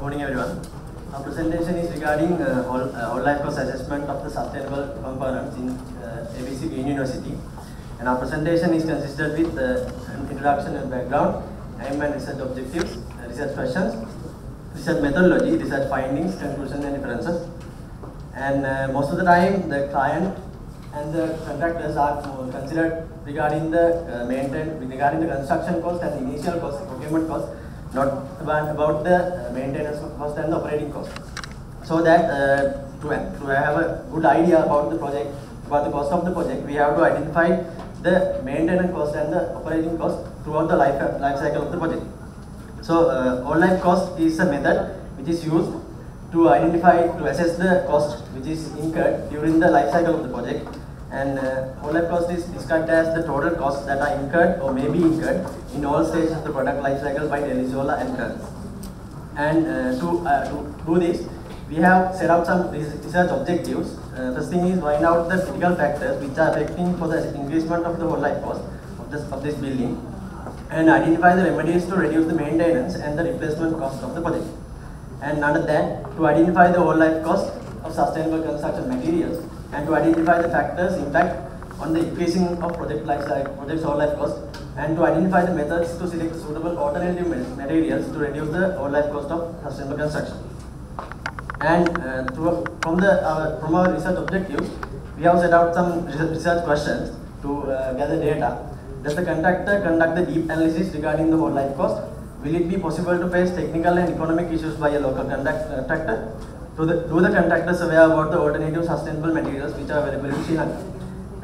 Good morning everyone. Our presentation is regarding uh, whole, uh, life cost assessment of the sustainable components in uh, ABC Green University. And our presentation is consisted with uh, introduction and background, aim and research objectives, uh, research questions, research methodology, research findings, conclusion and references. And uh, most of the time, the client and the contractors are considered regarding the uh, maintenance, regarding the construction cost and the initial cost, procurement cost, not about, the uh, maintenance cost and the operating cost. So that uh, to, have a good idea about the project, about the cost of the project, we have to identify the maintenance cost and the operating cost throughout the life, life cycle of the project. So uh, whole life cost is a method which is used to identify, to assess the cost which is incurred during the life cycle of the project. And uh, whole life cost is described as the total costs that are incurred or may be incurred in all stages of the product life cycle by Dell'Isola and Kearns. And uh, to, uh, to do this, we have set out some research objectives. Uh, first thing is find out the critical factors which are affecting for the increasement of the whole life cost of this, of this building and identify the remedies to reduce the maintenance and the replacement cost of the project. And under that, to identify the whole life cost of sustainable construction materials and to identify the factors impact on the increasing of project life cycle, project's whole life cost and to identify the methods to select suitable alternative materials to reduce the whole life cost of sustainable construction. And uh, through, from the uh, from our research objectives, we have set out some research questions to uh, gather data. Does the contractor conduct the deep analysis regarding the whole life cost? Will it be possible to face technical and economic issues by a local contractor? Do the, do the contractors aware about the alternative sustainable materials which are available in Sri Lanka?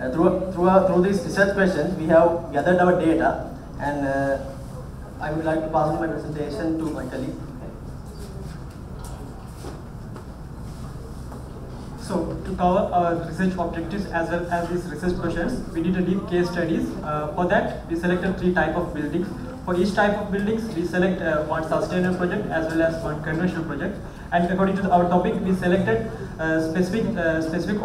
Uh, through, through, our, through these research questions, we have gathered our data and uh, I would like to pass on my presentation to my colleague. So to cover our research objectives as well as these research questions, we did a deep case studies. Uh, for that, we selected three type of buildings. For each type of buildings, we select uh, one sustainable project as well as one conventional project. And according to our topic, we selected uh, specific uh, specific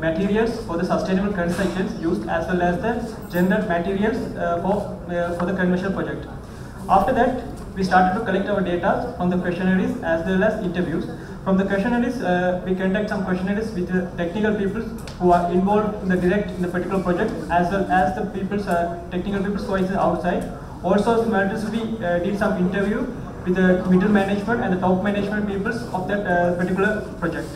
materials for the sustainable constructions used as well as the general materials uh, for uh, for the conventional project. After that, we started to collect our data from the questionnaires as well as interviews. From the questionnaires, uh, we conduct some questionnaires with the technical people who are involved in the direct in the particular project, as well as the people's uh, technical people who are outside. Also, we uh, did some interview with the middle management and the top management people of that uh, particular project.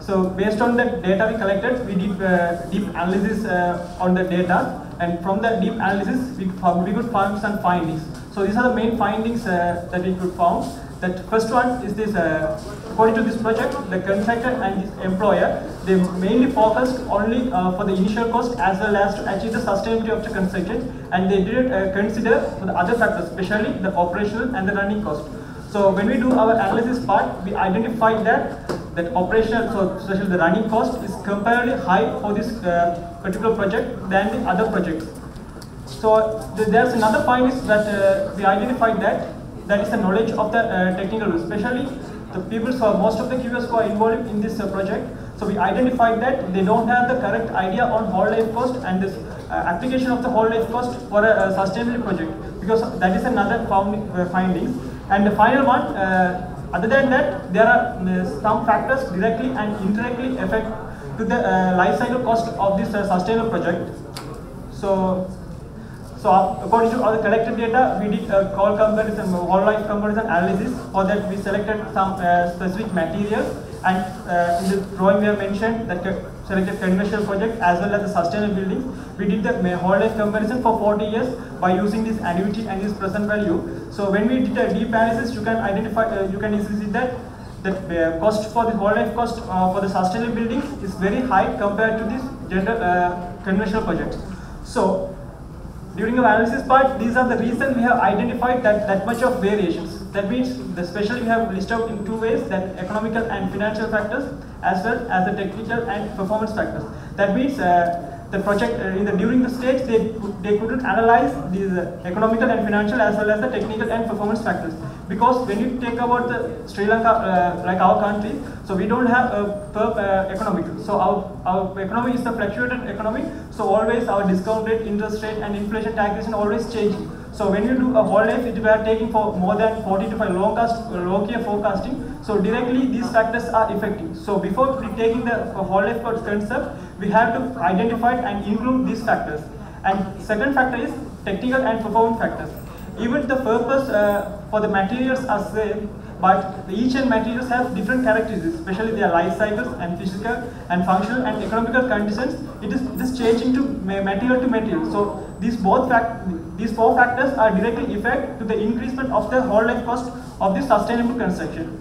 So, based on the data we collected, we did uh, deep analysis uh, on the data, and from that deep analysis, we, found, we could find some findings. So, these are the main findings that we could found. That first one is this, uh, according to this project, the contractor and his employer, they mainly focused only uh, for the initial cost as well as to achieve the sustainability of the construction and they didn't uh, consider for the other factors, especially the operational and the running cost. So when we do our analysis part, we identified that that operational, so especially the running cost is comparatively high for this uh, particular project than the other projects. So th there's another point is that uh, we identified that that is the knowledge of the uh, technical, especially the people are most of the QS who are involved in this uh, project. So we identified that they don't have the correct idea on whole life cost and this uh, application of the whole life cost for a, a sustainability project because that is another found, uh, findings. And the final one, uh, other than that, there are uh, some factors directly and indirectly affect to the life cycle cost of this sustainable project. So so according to all the collected data, we did a call comparison, whole life comparison analysis. For that, we selected some uh, specific materials, and uh, in the drawing we have mentioned that selected conventional project as well as the sustainable buildings. We did the whole life comparison for 40 years by using this annuity and this present value. So when we did a deep analysis, you can identify, uh, you can easily see that the cost for the whole life cost uh, for the sustainable buildings is very high compared to this general uh, conventional projects. So during our analysis part, these are the reasons we have identified that, that much of variations. That means, the special we have listed out in two ways, that economical and financial factors, as well as the technical and performance factors. That means, uh, the project uh, in the during the stage they they couldn't analyze these uh, economical and financial as well as the technical and performance factors. Because when you take about the Sri Lanka uh, like our country so we don't have a per uh, economic. So our, our economy is the fluctuated economy so always our discount rate interest rate and inflation taxation always changing So when you do a whole life, it we are taking for more than 40 to 5 long cast, low year forecasting. So directly these factors are effective. So before taking the whole life concept, we have to identify and include these factors. And second factor is technical and performance factors. Even the purpose uh, for the materials are same, but each and materials have different characteristics, especially their life cycles and physical and functional and economical conditions. It is, it is changing to material to material. So these both fact, these four factors are directly effect to the increasement of the whole life cost of the sustainable construction.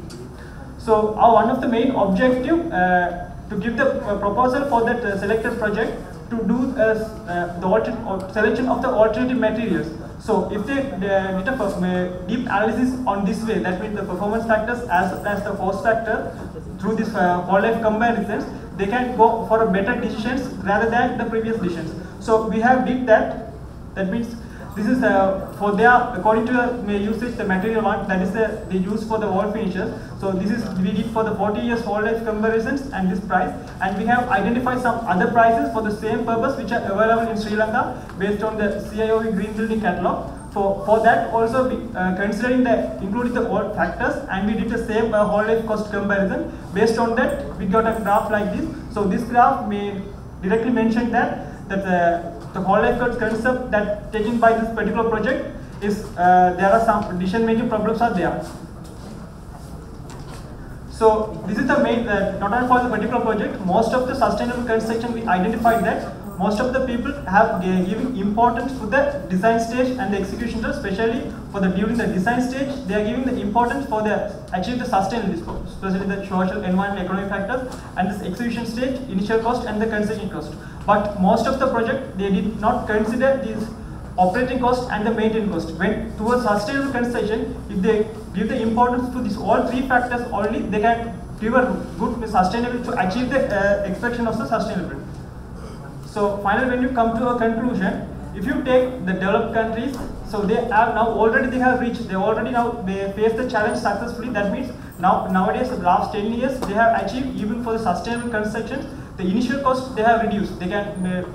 So our one of the main objective uh, to give the uh, proposal for that uh, selected project to do uh, uh, the selection of the alternative materials. So if they did a deep analysis on this way, that means the performance factors as as the cost factor through this uh, whole life comparisons, they can go for a better decisions rather than the previous decisions. So we have did that. That means this is uh, for their according to the usage the material one that is the they use for the wall finishes. So this is we did for the 40 years whole life comparisons and this price and we have identified some other prices for the same purpose which are available in Sri Lanka based on the CIOV green building catalog. For, for that also we, uh, considering the including the all factors and we did the same uh, whole life cost comparison based on that we got a graph like this. So this graph may directly mention that that uh, the whole life concept that taken by this particular project is uh, there are some decision making problems are there. So this is the main, uh, not only for the particular project, most of the sustainable construction we identified that most of the people have giving importance to the design stage and the execution stage, especially for the during the design stage, they are giving the importance for the achieve the sustainability, especially the social, environment, economic factors, and this execution stage, initial cost and the construction cost. But most of the project they did not consider these operating cost and the maintenance cost. When towards sustainable construction, if they give the importance to these all three factors only, they can a good sustainable to achieve the uh, expectation of the sustainable. So finally, when you come to a conclusion, if you take the developed countries, so they have now already they have reached, they already now they face the challenge successfully. That means now nowadays the last 10 years they have achieved even for the sustainable construction, the initial cost they have reduced. They can uh,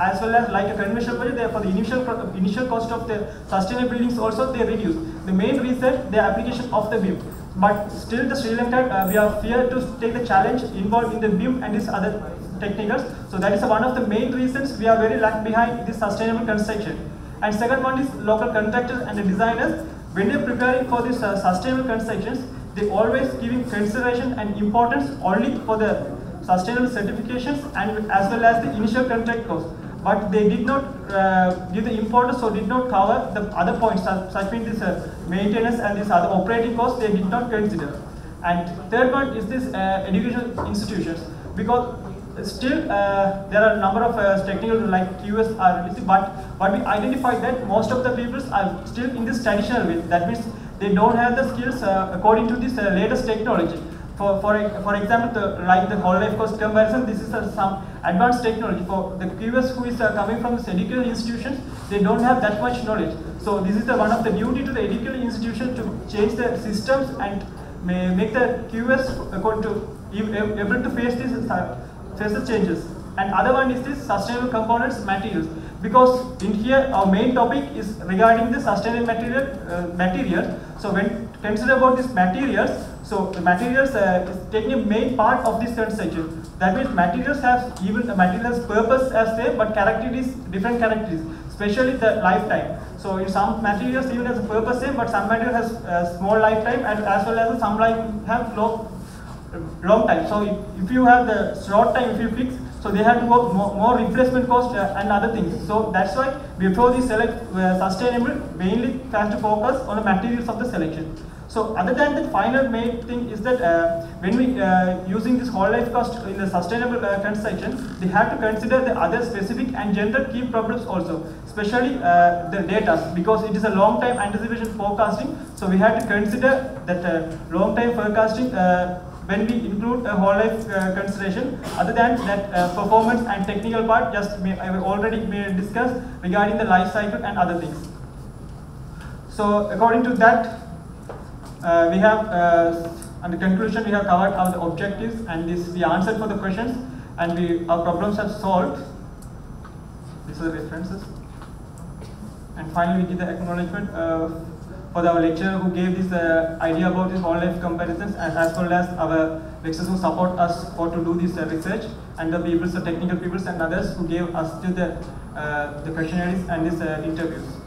as well as like a conventional project, they for the initial initial cost of the sustainable buildings also they reduce. The main reason the application of the BIM. But still the Sri Lanka, uh, we are fear to take the challenge involved in the BIM and these other technicals. So that is one of the main reasons we are very lag behind this sustainable construction. And second one is local contractors and the designers. When they are preparing for this uh, sustainable constructions, they always giving consideration and importance only for the sustainable certifications and as well as the initial contract cost. But they did not uh, give the importance or did not cover the other points such, means this uh, maintenance and this other operating costs they did not consider. And third point is this uh, educational institutions because still uh, there are a number of uh, technical like QS are but but we identified that most of the people are still in this traditional way. That means they don't have the skills uh, according to this uh, latest technology. For for for example, the, like the whole life cost comparison, this is uh, some advanced technology. For the QS who is uh, coming from the educational institutions, they don't have that much knowledge. So this is the one of the duty to the educational institution to change the systems and may make the QS according to able to face this face the changes. And other one is this sustainable components materials. Because in here our main topic is regarding the sustainable material uh, materials. So when consider about these materials, so the materials uh, is taking a main part of this construction. That means materials have even the materials purpose as same, but characteristics different characteristics, especially the lifetime. So in some materials even has a purpose same, but some material has uh, small lifetime and as well as some like have low long time. So if, if you have the short time, if you fix, so they have to work more, more replacement cost uh, and other things. So that's why before we select uh, sustainable, mainly has to focus on the materials of the selection. So other than the final main thing is that uh, when we uh, using this whole life cost in the sustainable uh, construction, they have to consider the other specific and general key problems also, especially uh, the data because it is a long time anticipation forecasting. So we have to consider that uh, long time forecasting uh, when we include a whole life uh, consideration other than that uh, performance and technical part just may, I already may discuss regarding the life cycle and other things. So according to that uh, we have uh, and the conclusion we have covered our the objectives and this we answered for the questions and we our problems have solved. These are the references. And finally, we give the acknowledgement uh, for our lecturer who gave this uh, idea about this whole life comparisons and as well as our lecturers who support us for to do this uh, research and the people, the technical people and others who gave us to the, uh, the questionnaires and uh, interviews.